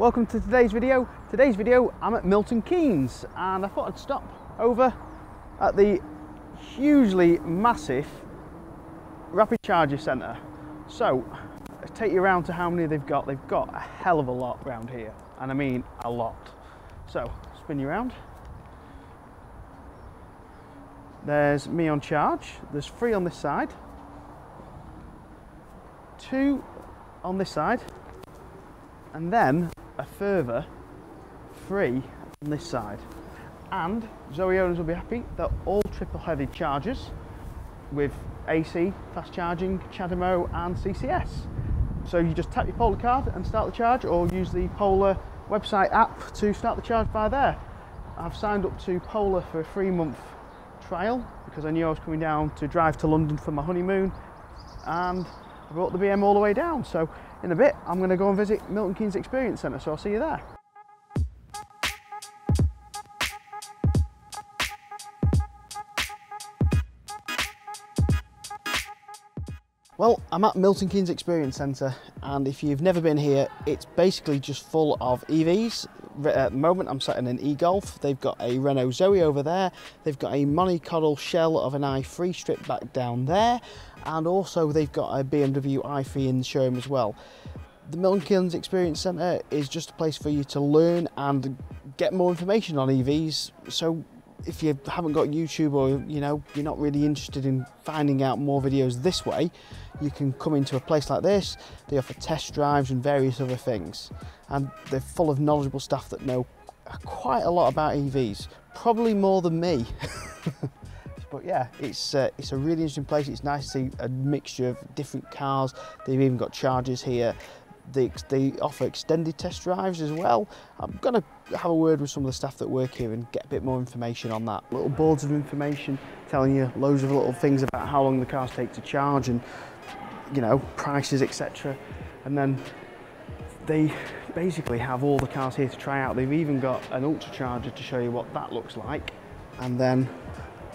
welcome to today's video. Today's video, I'm at Milton Keynes and I thought I'd stop over at the hugely massive rapid charger centre. So, let's take you around to how many they've got. They've got a hell of a lot around here, and I mean a lot. So, spin you around. There's me on charge. There's three on this side, two on this side, and then a further three on this side. And Zoe owners will be happy, they're all triple headed chargers with AC, fast charging, CHAdeMO and CCS. So you just tap your Polar card and start the charge or use the Polar website app to start the charge via there. I've signed up to Polar for a three month trial because I knew I was coming down to drive to London for my honeymoon and I brought the BM all the way down. So in a bit, I'm going to go and visit Milton Keynes Experience Centre. So I'll see you there. Well, I'm at Milton Keynes Experience Centre, and if you've never been here, it's basically just full of EVs. At the uh, moment, I'm sat in an e-Golf. They've got a Renault Zoe over there. They've got a Coddle shell of an i3 stripped back down there, and also they've got a BMW i3 in the showroom as well. The Milton Keynes Experience Centre is just a place for you to learn and get more information on EVs. So if you haven't got YouTube or you know you're not really interested in finding out more videos this way, you can come into a place like this. They offer test drives and various other things, and they're full of knowledgeable staff that know quite a lot about EVs, probably more than me. but yeah, it's uh, it's a really interesting place. It's nice to see a mixture of different cars. They've even got chargers here. They, they offer extended test drives as well. I'm going to have a word with some of the staff that work here and get a bit more information on that. Little boards of information telling you loads of little things about how long the cars take to charge and, you know, prices, etc. And then they basically have all the cars here to try out. They've even got an ultra charger to show you what that looks like. And then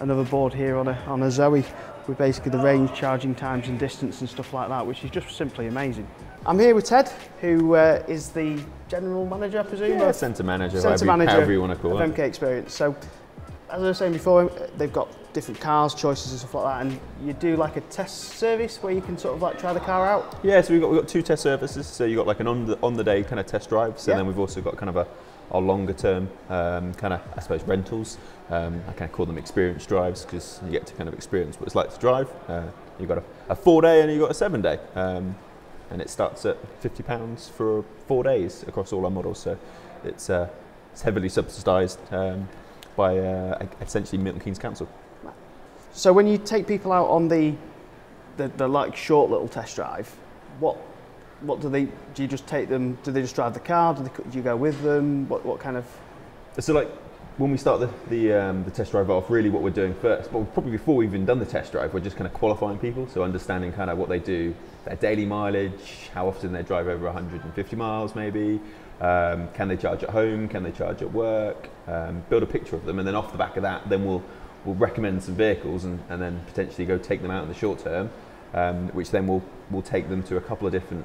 another board here on a, on a Zoe with basically the range, charging times and distance and stuff like that, which is just simply amazing. I'm here with Ted, who uh, is the general manager, I presume? Yeah, centre manager, centre however, manager however you want to call of it. MK Experience. So, as I was saying before, they've got different cars, choices and stuff like that, and you do like a test service where you can sort of like try the car out. Yeah, so we've got, we've got two test services. So you've got like an on the, on the day kind of test drives, Yeah. and then we've also got kind of a, a longer term um, kind of, I suppose, rentals. Um, I kind of call them experience drives because you get to kind of experience what it's like to drive. Uh, you've got a, a four day and you've got a seven day. Um, and it starts at £50 for four days across all our models. So it's, uh, it's heavily subsidised um, by uh, essentially Milton Keynes Council. So when you take people out on the the, the like short little test drive, what what do they do? You just take them? Do they just drive the car? Do, they, do you go with them? What what kind of? So like when we start the the, um, the test drive off, really what we're doing first, well probably before we've even done the test drive, we're just kind of qualifying people, so understanding kind of what they do, their daily mileage, how often they drive over 150 miles maybe, um, can they charge at home, can they charge at work, um, build a picture of them, and then off the back of that, then we'll we'll recommend some vehicles and, and then potentially go take them out in the short term, um, which then we'll we'll take them to a couple of different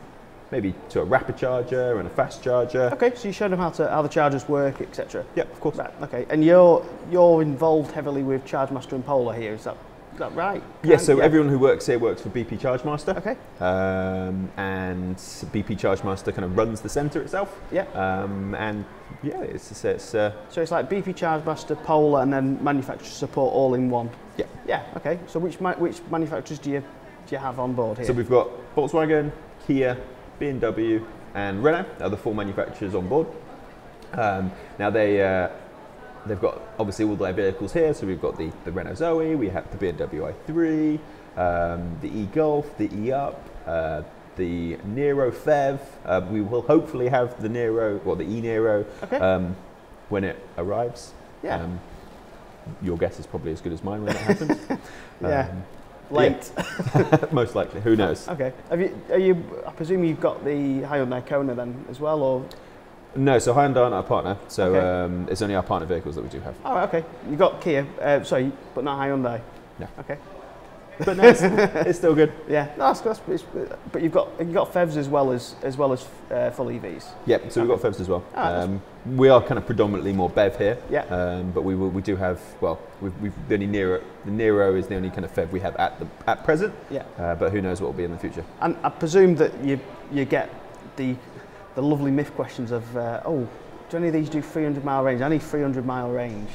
maybe to a rapid charger and a fast charger. Okay, so you showed them how to how the chargers work, etc. Yeah, of course. Right. Okay, and you're you're involved heavily with ChargeMaster and Polar here. Is that is that right? Yes, so yeah. everyone who works here works for BP ChargeMaster. Okay. Um, and BP ChargeMaster kind of runs the centre itself. Yeah. Um, and yeah, it's, it's, it's uh, So it's like BP ChargeMaster, Polar, and then manufacturer support all in one. yeah. Yeah. Okay. So which ma- which manufacturers do you do you have on board here? So we've got Volkswagen, Kia, BMW, and Renault are the four manufacturers on board. Um, now they uh, they've got obviously all their vehicles here. So we've got the, the Renault Zoe, we have the BMW i3, um, the e-Golf, the e-Up, uh, the Niro PHEV. Uh, we will hopefully have the Niro, well the e-Niro, Okay. um, when it arrives. Yeah. Um, your guess is probably as good as mine when that happens. Yeah. Late. most likely. Who knows? Okay. Have you? Are you? I presume you've got the Hyundai Kona then as well, or? No, so Hyundai aren't our partner, so Okay. um, it's only our partner vehicles that we do have. Oh, okay. You got Kia. Uh, sorry, but not Hyundai. No. Okay. But no, it's, it's still good. Yeah, no, that's, that's it's, but you've got you've got PHEVs as well as as well as uh, full EVs. Yep. So we've got PHEVs as well. Ah, Um, we are kind of predominantly more BEV here. Yeah. Um, but we we do have well, we've, we've the only Niro the Niro is the only kind of PHEV we have at the at present. Yeah, Uh, but who knows what will be in the future. and I presume that you you get the the lovely myth questions of uh, oh, do any of these do 300 mile range? I need 300 mile range.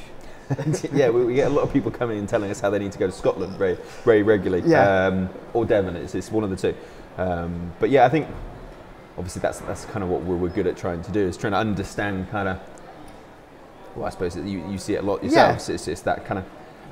yeah, we, we get a lot of people coming and telling us how they need to go to Scotland very, very regularly, Yeah. um, or Devon. It's, it's one of the two. Um, but yeah, I think obviously that's that's kind of what we're, we're good at trying to do is trying to understand kind of. Well, I suppose you, you see it a lot yourselves. It's, it's that kind of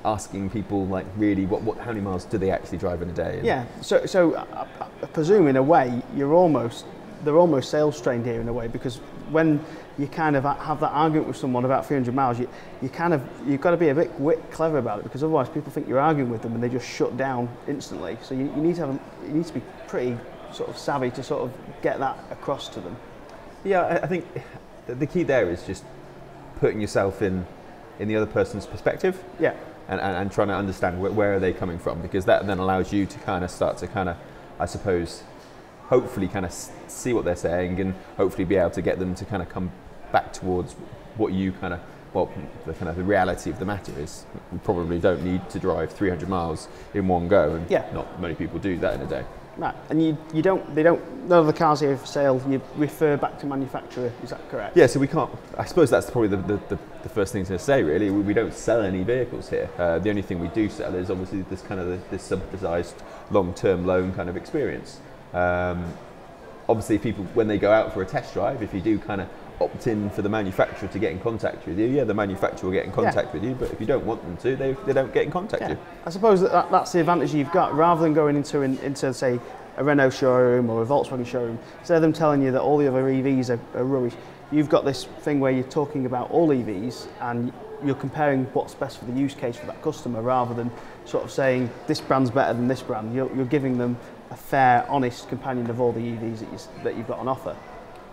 asking people like really what, what how many miles do they actually drive in a day? And- Yeah, so so I, I presume in a way you're almost they're almost sales trained here in a way because when you kind of have that argument with someone about 300 miles, you, you kind of you've got to be a bit wit clever about it because otherwise people think you're arguing with them and they just shut down instantly. So you, you need to have you need to be pretty sort of savvy to sort of get that across to them. Yeah, I, think the- the key there is just putting yourself in in the other person's perspective. Yeah, and, and, and trying to understand where, where are they coming from because that then allows you to kind of start to kind of i suppose hopefully kind of see what they're saying and hopefully be able to get them to kind of come back towards what you kind of well the kind of the reality of the matter is we probably don't need to drive 300 miles in one go and Yeah. not many people do that in a day right. And you you don't they don't none of the cars here for sale. You refer back to manufacturer. Is that correct? Yeah, so we can't. I suppose that's probably the, the, the, the first thing to say. Really, we, we don't sell any vehicles here. Uh, the only thing we do sell is obviously this kind of the, this subsidised long-term loan kind of experience. Um, obviously, people when they go out for a test drive, if you do kind of opt in for the manufacturer to get in contact with you, yeah, the manufacturer will get in contact with you. But if you don't want them to, they, they don't get in contact Yeah. with you. I suppose that, that that's the advantage you've got rather than going into in, into say a Renault showroom or a Volkswagen showroom. Instead of them telling you that all the other EVs are, are rubbish, you've got this thing where you're talking about all EVs and you're comparing what's best for the use case for that customer rather than sort of saying this brand's better than this brand. You're, you're giving them a fair, honest companion of all the EVs that, you, that you've got on offer.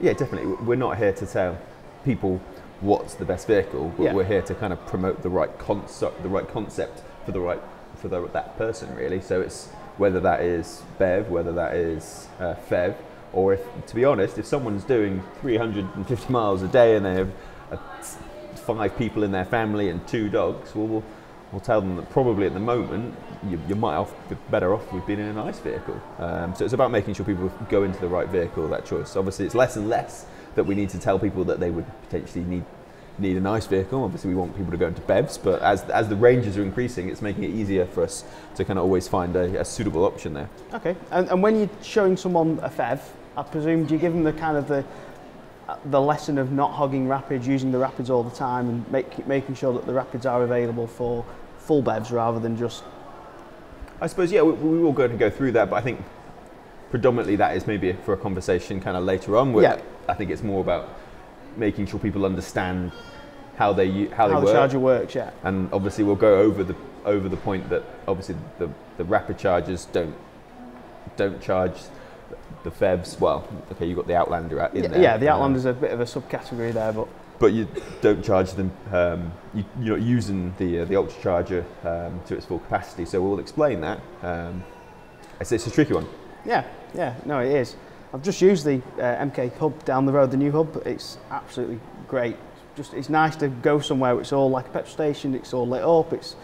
Yeah, definitely. We're not here to tell people what's the best vehicle. We're, Yeah. we're here to kind of promote the right concept, the right concept for the right for the, that person, really. So it's whether that is Bev, whether that is uh, PHEV, or if, to be honest, if someone's doing 350 miles a day and they have uh, five people in their family and two dogs, well, we'll we'll tell them that probably at the moment you, you might off, be better off with being in an ICE vehicle. Um, so it's about making sure people go into the right vehicle, that choice. Obviously, it's less and less that we need to tell people that they would potentially need need an ICE vehicle. Obviously, we want people to go into BEVs, but as as the ranges are increasing, it's making it easier for us to kind of always find a, a suitable option there. Okay. And, and when you're showing someone a PHEV, I presume do you give them the kind of the the lesson of not hogging rapids, using the rapids all the time, and make, making sure that the rapids are available for full bevs rather than just I suppose, yeah, we, we will go and go through that, but I think predominantly that is maybe for a conversation kind of later on. where Yeah. I think it's more about making sure people understand how they how, how, they the work. charger works. Yeah. and obviously we'll go over the over the point that obviously the, the rapid chargers don't don't charge the PHEVs. Well, okay, you've got the Outlander out in Yeah, there. yeah, the um, Outlander's a bit of a subcategory there, but but you don't charge them. Um, you, you're not using the uh, the ultra charger um, to its full capacity. So we'll explain that. Um, it's, it's a tricky one. yeah, yeah, no, it is. I've just used the uh, MK hub down the road, the new hub. It's absolutely great. Just it's nice to go somewhere. It's all like a petrol station. It's all lit up. It's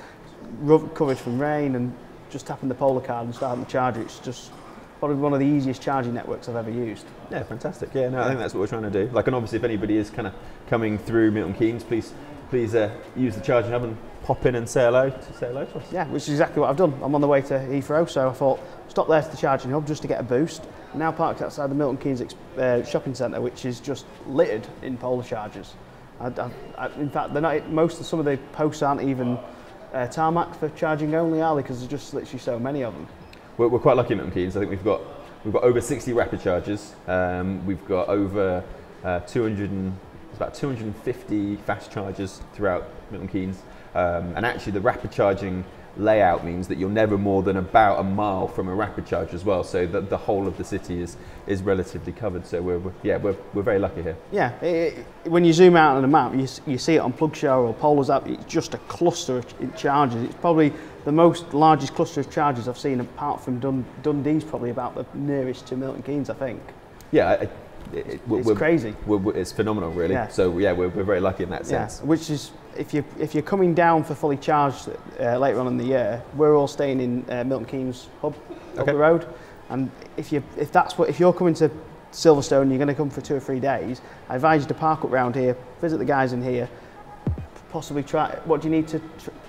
covered from rain, and just tapping the polar card and starting the charger. It's just probably one of the easiest charging networks I've ever used. Yeah, fantastic. Yeah, no, I think that's what we're trying to do. Like, and obviously, if anybody is kind of coming through Milton Keynes, please, please uh, use the charging hub and pop in and say hello. Say hello to us. Yeah, which is exactly what I've done. I'm on the way to Heathrow, so I thought stop there to the charging hub just to get a boost. I'm now parked outside the Milton Keynes uh, shopping centre, which is just littered in polar chargers. I, I, I, in fact, they're not, most of some of the posts aren't even uh, tarmac for charging only, are they? Because there's just literally so many of them. We're, we're quite lucky in Milton Keynes. I think we've got we've got over 60 rapid chargers. Um, we've got over uh, 200 and, about 250 fast chargers throughout Milton Keynes. Um, and actually, the rapid charging layout means that you're never more than about a mile from a rapid charge as well. So the, the whole of the city is is relatively covered. So we're, we're yeah we're, we're very lucky here. Yeah, it, it, when you zoom out on the map, you, you see it on PlugShare or Polar's app. It's just a cluster of charges. It's probably the most largest cluster of charges I've seen, apart from Dun- Dundee's. Probably about the nearest to Milton Keynes, I think. Yeah, I- it, it- It's we're- crazy. We're, we're- it's phenomenal, really. Yeah. So yeah, we're, we're very lucky in that Yeah, sense. which is if you if you're coming down for fully charged uh, later on in the year, we're all staying in uh, Milton Keynes hub up Okay. the road, and if you if that's what if you're coming to Silverstone, you're going to come for two or three days. I advise you to park up round here, visit the guys in here, possibly try. What do you need to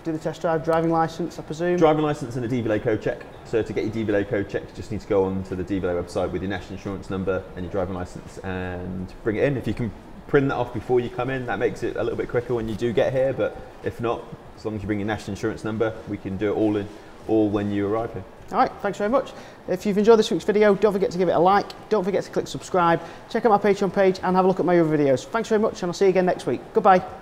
do the test drive? Driving license, I presume. Driving license and a DVLA code check. So to get your DVLA code check, you just need to go on to the DVLA website with your national insurance number and your driving license and bring it in. If you can print that off before you come in, that makes it a little bit quicker when you do get here. But if not, as long as you bring your national insurance number, we can do it all in all when you arrive here. All right, thanks very much. If you've enjoyed this week's video, don't forget to give it a like. Don't forget to click subscribe. Check out my Patreon page and have a look at my other videos. Thanks very much, and I'll see you again next week. Goodbye.